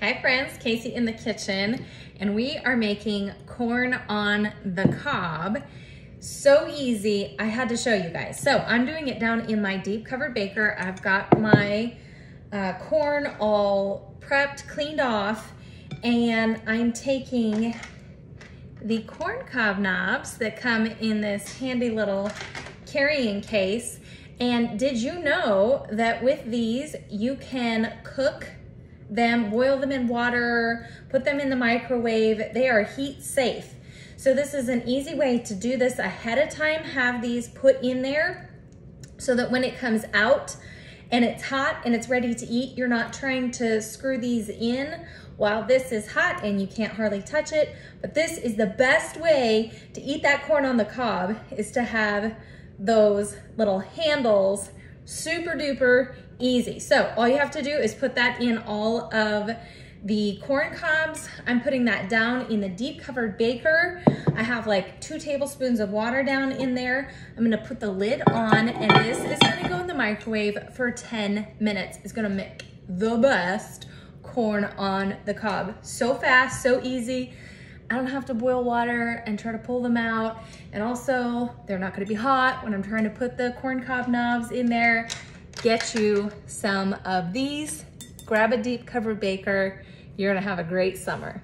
Hi friends, Kasey in the kitchen, and we are making corn on the cob. So easy, I had to show you guys. So I'm doing it down in my deep covered baker. I've got my uh, corn all prepped, cleaned off, and I'm taking the corn cob knobs that come in this handy little carrying case. And did you know that with these, you can cook them, boil them in water, put them in the microwave. They are heat safe. So this is an easy way to do this ahead of time. Have these put in there so that when it comes out and it's hot and it's ready to eat, you're not trying to screw these in while this is hot and you can't hardly touch it. But this is the best way to eat that corn on the cob is to have those little handles super duper easy. So all you have to do is put that in all of the corn cobs. I'm putting that down in the deep covered baker. I have like two tablespoons of water down in there. I'm gonna put the lid on and this is gonna go in the microwave for 10 minutes. It's gonna make the best corn on the cob. So fast, so easy. I don't have to boil water and try to pull them out. And also, they're not gonna be hot when I'm trying to put the corn cob knobs in there get you some of these. Grab a deep covered baker. You're gonna have a great summer.